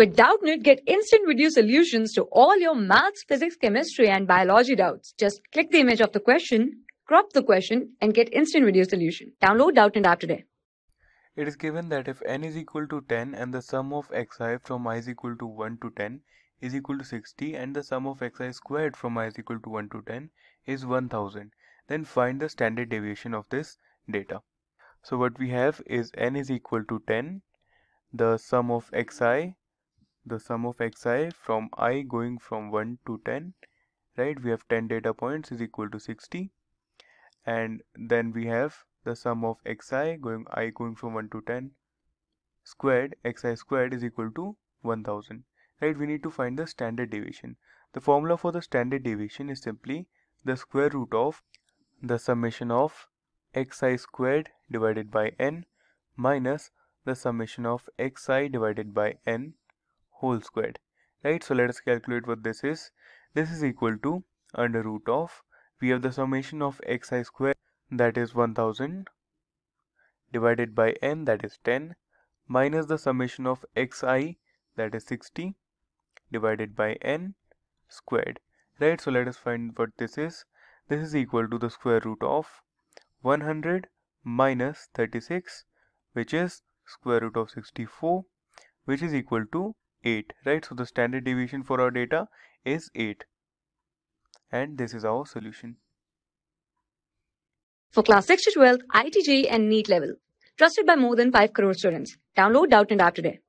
With Doubtnut, get instant video solutions to all your maths, physics, chemistry, and biology doubts. Just click the image of the question, crop the question, and get instant video solution. Download Doubtnut app today. It is given that if n is equal to 10 and the sum of xi from i is equal to 1 to 10 is equal to 60 and the sum of xi squared from i is equal to 1 to 10 is 1000, then find the standard deviation of this data. So what we have is n is equal to 10, the sum of xi, the sum of xi from i going from 1 to 10, right? We have 10 data points is equal to 60 and then we have the sum of xi going i going from 1 to 10 squared xi squared is equal to 1000 right? We need to find the standard deviation. The formula for the standard deviation is simply the square root of the summation of xi squared divided by n minus the summation of xi divided by n whole squared right? So let us calculate what this is. This is equal to under root of we have the summation of xi squared that is 1000 divided by n that is 10 minus the summation of xi that is 60 divided by n squared right? So let us find what this is. This is equal to the square root of 100 minus 36 which is square root of 64 which is equal to 8 right so the standard deviation for our data is 8 and this is our solution For class 6 to 12, IIT JEE and NEET level. Trusted by more than 5 crore students. Download Doubtnut app today.